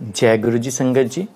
जय गुरु जी संगत जी।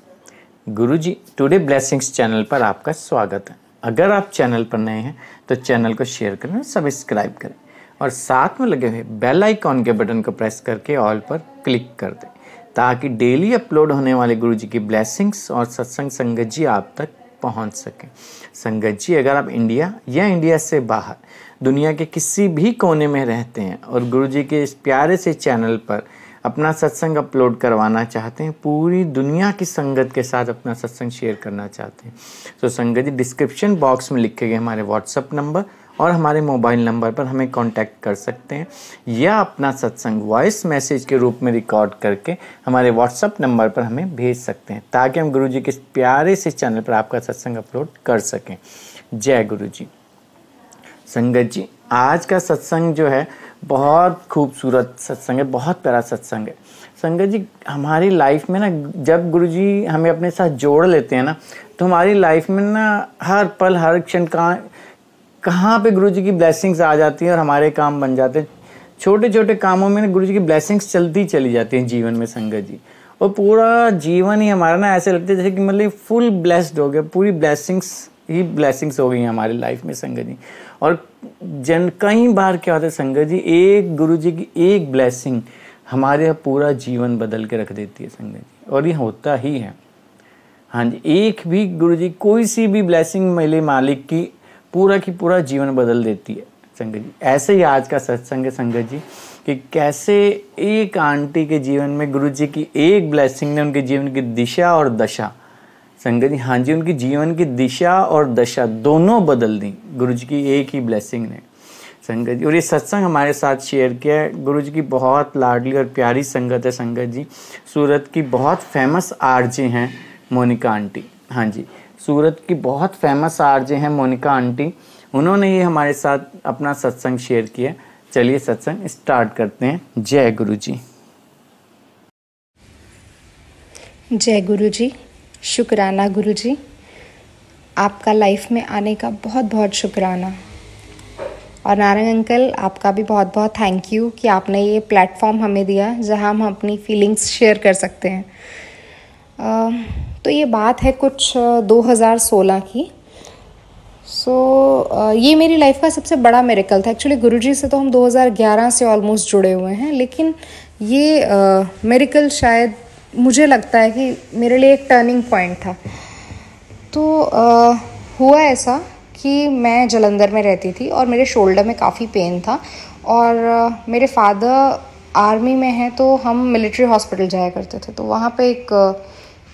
गुरु जी today blessings channel पर आपका स्वागत है। अगर आप चैनल पर नए हैं तो चैनल को शेयर करें सब्सक्राइब करें। और साथ में लगे हुए बेल आइकॉन के बटन को प्रेस करके ऑल पर क्लिक कर दें। ताकि डेली अपलोड होने वाले गुरु जी की ब्लेसिंग्स और सत्संग संगत जी आप तक पहुँच सकें। संगत जी, अगर आप इंडिया या इंडिया से बाहर, दुनिया के किसी भी कोने में रहते हैं और गुरु जी के इस प्यारे से चैनल पर अपना सत्संग अपलोड करवाना चाहते हैं, पूरी दुनिया की संगत के साथ अपना सत्संग शेयर करना चाहते हैं। तो संगत जी डिस्क्रिप्शन बॉक्स में लिखे गए हमारे व्हाट्सअप नंबर और हमारे मोबाइल नंबर पर हमें कांटेक्ट कर सकते हैं। या अपना सत्संग वॉइस मैसेज के रूप में रिकॉर्ड करके हमारे व्हाट्सअप नंबर पर हमें भेज सकते हैं, ताकि हम गुरु जी के प्यारे से चैनल पर आपका सत्संग अपलोड कर सकें। जय गुरु जी संगत जी, आज का सत्संग जो है बहुत खूबसूरत सत्संग है, बहुत प्यारा सत्संग है। संगत जी, हमारी लाइफ में ना, जब गुरु जी हमें अपने साथ जोड़ लेते हैं ना तो हमारी लाइफ में ना, हर पल, हर क्षण कहाँ कहाँ पे गुरु जी की ब्लेसिंग्स आ जाती हैं और हमारे काम बन जाते हैं। छोटे छोटे कामों में ना गुरु जी की ब्लेसिंग्स चलती चली जाती हैं जीवन में, संगत जी। और पूरा जीवन ही हमारा ना ऐसे लगता है, जैसे कि मतलब फुल ब्लेस्ड हो गया, पूरी ब्लेसिंग्स ही ब्लेसिंग्स हो गई हमारी लाइफ में, संगत जी। और जन कई बार क्या होता है, संगत जी, एक गुरु जी की एक ब्लेसिंग हमारे पूरा जीवन बदल के रख देती है संगत जी, और ये होता ही है। हाँ जी, एक भी गुरु जी कोई सी भी ब्लेसिंग मेरे मालिक की, पूरा की पूरा जीवन बदल देती है संगत जी। ऐसे ही आज का सत्संग है संगत जी, कि कैसे एक आंटी के जीवन में गुरु जी की एक ब्लेसिंग ने उनके जीवन की दिशा और दशा संगत जी हाँ जी, उनकी जीवन की दिशा और दशा दोनों बदल दी। गुरु जी की एक ही ब्लेसिंग ने। संगत जी, और ये सत्संग हमारे साथ शेयर किया है। गुरु जी की बहुत लाडली और प्यारी संगत है संगत जी। सूरत की बहुत फ़ेमस आरजे हैं मोनिका आंटी। हाँ जी, सूरत की बहुत फ़ेमस आरजे हैं मोनिका आंटी। उन्होंने ये हमारे साथ अपना सत्संग शेयर किया चलिए सत्संग स्टार्ट करते हैं। जय गुरु जी जय गुरु जी शुक्राना गुरु जी आपका लाइफ में आने का बहुत बहुत शुक्राना। और नारंग अंकल आपका भी बहुत बहुत थैंक यू कि आपने ये प्लेटफॉर्म हमें दिया जहाँ हम अपनी फीलिंग्स शेयर कर सकते हैं। तो ये बात है कुछ 2016 की। सो so, ये मेरी लाइफ का सबसे बड़ा मेरिकल था। एक्चुअली गुरुजी से तो हम 2011 से ऑलमोस्ट जुड़े हुए हैं लेकिन ये मेरिकल शायद मुझे लगता है कि मेरे लिए एक टर्निंग पॉइंट था। तो आ, हुआ ऐसा कि मैं जलंधर में रहती थी और मेरे शोल्डर में काफ़ी पेन था और आ, मेरे फादर आर्मी में हैं तो हम मिलिट्री हॉस्पिटल जाया करते थे। तो वहाँ पे एक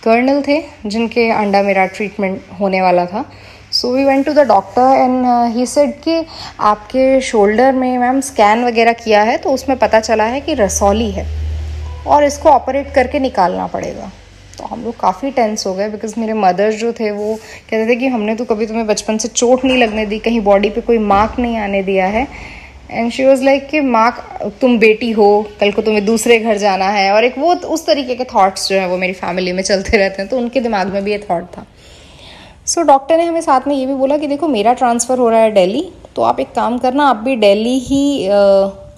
कर्नल थे जिनके अंडा मेरा ट्रीटमेंट होने वाला था। So we went to the doctor and he said कि आपके शोल्डर में मैम स्कैन वगैरह किया है तो उसमें पता चला है कि रसौली है। और इसको ऑपरेट करके निकालना पड़ेगा। तो हम लोग काफ़ी टेंस हो गए बिकॉज़ मेरे मदर्स जो थे वो कहते थे कि हमने तो कभी तुम्हें बचपन से चोट नहीं लगने दी कहीं बॉडी पे कोई मार्क नहीं आने दिया है। एंड शी वॉज़ लाइक कि मार्क तुम बेटी हो कल को तुम्हें दूसरे घर जाना है। और एक वो उस तरीके के थाट्स जो है वो मेरी फैमिली में चलते रहते हैं तो उनके दिमाग में भी ये थाट था। सो so, डॉक्टर ने हमें साथ में ये भी बोला कि देखो मेरा ट्रांसफ़र हो रहा है दिल्ली तो आप एक काम करना आप भी दिल्ली ही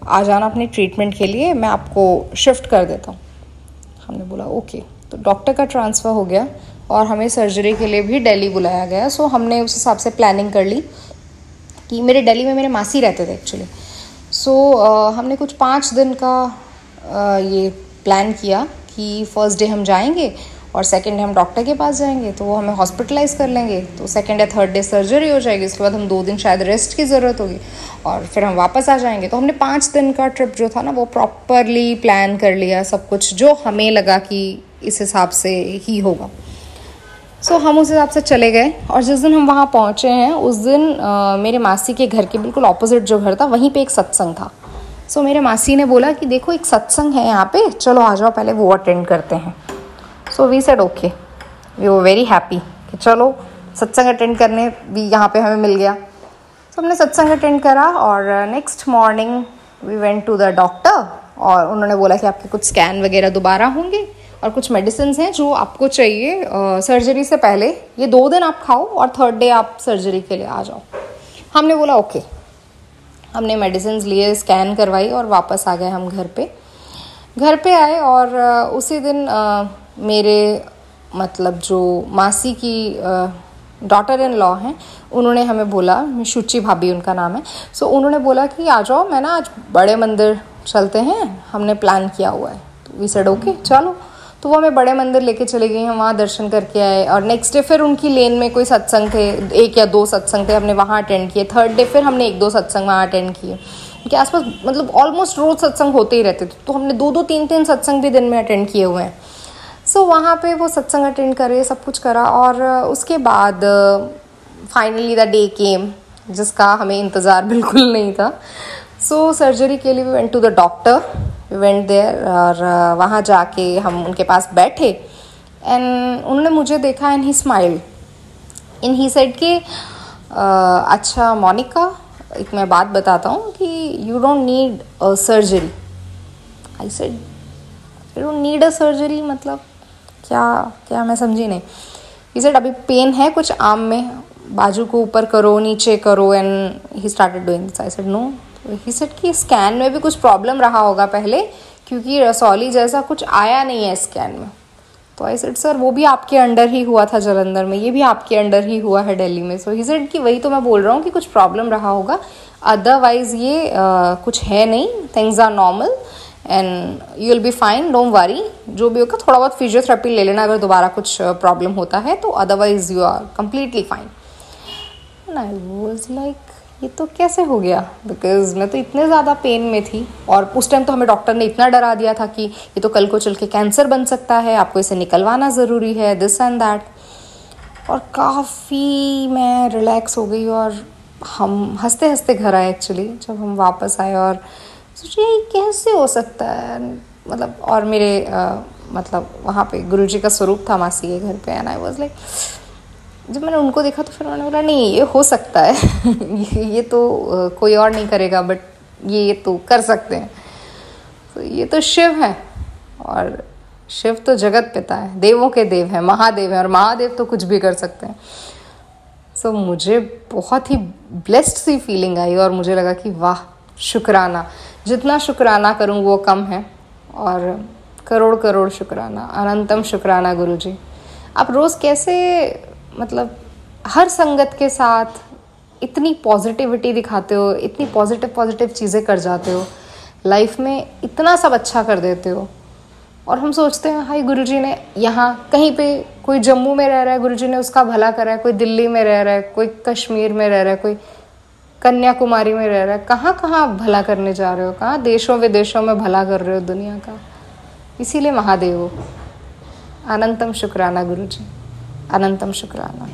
आ जाना अपने ट्रीटमेंट के लिए, मैं आपको शिफ्ट कर देता हूँ। हमने बोला ओके तो डॉक्टर का ट्रांसफ़र हो गया और हमें सर्जरी के लिए भी दिल्ली बुलाया गया। सो हमने उस हिसाब से प्लानिंग कर ली कि मेरे दिल्ली में मेरे मासी रहते थे एक्चुअली सो हमने कुछ पाँच दिन का ये प्लान किया कि फ़र्स्ट डे हम जाएँगे और सेकेंड हम डॉक्टर के पास जाएँगे तो वो हमें हॉस्पिटलाइज कर लेंगे तो सेकेंड या थर्ड डे सर्जरी हो जाएगी उसके बाद हम दो दिन शायद रेस्ट की ज़रूरत होगी और फिर हम वापस आ जाएँगे। तो हमने पाँच दिन का ट्रिप जो था ना वो प्रॉपरली प्लान कर लिया सब कुछ जो हमें लगा कि इस हिसाब से ही होगा। सो so, हम उस हिसाब से चले गए और जिस दिन हम वहाँ पहुँचे हैं उस दिन आ, मेरे मासी के घर के बिल्कुल ऑपोजिट जो घर था वहीं पे एक सत्संग था। सो so, मेरे मासी ने बोला कि देखो एक सत्संग है यहाँ पे चलो आ जाओ पहले वो अटेंड करते हैं। So we said okay we वो वेरी हैप्पी कि चलो, सत्संग अटेंड करने भी यहाँ पे हमें मिल गया। तो हमने सत्संग अटेंड करा और next morning we went to the doctor और उन्होंने बोला कि आपके कुछ स्कैन वगैरह दोबारा होंगे और कुछ मेडिसिन हैं जो आपको चाहिए सर्जरी से पहले। ये दो दिन आप खाओ और थर्ड डे आप सर्जरी के लिए आ जाओ। हमने बोला ओके okay. हमने मेडिसिन लिए स्कैन करवाई और वापस आ गए हम घर पे। घर पे आए और उसी दिन मेरे मतलब जो मासी की डॉटर इन लॉ हैं उन्होंने हमें बोला शुचि भाभी उनका नाम है सो so, उन्होंने बोला कि आ जाओ मैं ना आज बड़े मंदिर चलते हैं हमने प्लान किया हुआ है वी सेड ओके चलो. तो वो हमें बड़े मंदिर लेके चले गई हम वहाँ दर्शन करके आए और नेक्स्ट डे फिर उनकी लेन में कोई सत्संग थे एक या दो सत्संग थे हमने वहाँ अटेंड किए। थर्ड डे फिर हमने एक दो सत्संग वहाँ अटेंड किए उनके आसपास मतलब ऑलमोस्ट रोज सत्संग होते ही रहते थे तो हमने दो दो तीन तीन सत्संग भी दिन में अटेंड किए हुए हैं। सो so, वहाँ पे वो सत्संग अटेंड करे सब कुछ करा और उसके बाद फाइनली द डे केम जिसका हमें इंतज़ार बिल्कुल नहीं था। सो so, सर्जरी के लिए we went to the doctor we went there और वहाँ जाके हम उनके पास बैठे एंड उन्होंने मुझे देखा and he smile in he said कि अच्छा मोनिका एक मैं बात बताता हूँ कि you don't need a surgery I said you don't need a surgery मतलब क्या क्या मैं समझी नहीं। ही सेड अभी पेन है कुछ आम में। बाजू को ऊपर करो नीचे करो and he started doing this I said no he said कि स्कैन में भी कुछ प्रॉब्लम रहा होगा पहले क्योंकि रसौली जैसा कुछ आया नहीं है स्कैन में। तो आई सेड सर वो भी आपके अंडर ही हुआ था जलंधर में ये भी आपके अंडर ही हुआ है दिल्ली में। सो ही सेड कि वही तो मैं बोल रहा हूँ कि कुछ प्रॉब्लम रहा होगा। अदरवाइज़ ये आ, कुछ है नहीं things are normal and you will be fine don't worry जो भी होगा, थोड़ा बहुत फिजियोथेरेपी ले लेना अगर दोबारा कुछ प्रॉब्लम होता है तो otherwise you are completely fine I was like ये तो कैसे हो गया? बिकॉज़ मैं तो इतने ज़्यादा पेन में थी। और उस टाइम तो हमें डॉक्टर ने इतना डरा दिया था कि ये तो कल को चल के कैंसर बन सकता है, आपको इसे निकलवाना ज़रूरी है दिस एंड दैट और काफ़ी मैं रिलैक्स हो गई और हम हँसते हँसते घर आए एक्चुअली जब हम वापस आए और सोचिए कैसे हो सकता है? मतलब और मेरे आ, मतलब वहाँ पे गुरुजी का स्वरूप था मासी के घर पे एंड आई वाज लाइक जब मैंने उनको देखा तो फिर उन्होंने बोला नहीं ये हो सकता है। ये, ये तो कोई और नहीं करेगा बट ये ये तो कर सकते हैं। तो ये तो शिव है और शिव तो जगत पिता है देवों के देव हैं महादेव हैं और महादेव तो कुछ भी कर सकते हैं। सो so, मुझे बहुत ही ब्लेस्ड सी फीलिंग आई और मुझे लगा कि वाह शुक्राना। जितना शुक्राना करूँ वो कम है। और करोड़ करोड़ शुक्राना, अनंतम शुक्राना गुरु जी आप रोज़ कैसे मतलब हर संगत के साथ इतनी पॉजिटिविटी दिखाते हो, इतनी पॉजिटिव पॉजिटिव चीज़ें कर जाते हो लाइफ में इतना सब अच्छा कर देते हो। और हम सोचते हैं हाई गुरु जी ने यहाँ कहीं पे कोई जम्मू में रह रहा है गुरु जी ने उसका भला करा है, कोई दिल्ली में रह रहा है, कोई कश्मीर में रह रहा है, कोई कन्याकुमारी में रह रहे हैं। कहाँ कहाँ आप भला करने जा रहे हो? कहाँ देशों, विदेशों में भला कर रहे हो दुनिया का? इसीलिए महादेव हो। अनंतम शुक्राना गुरु जी अनंतम शुक्राना।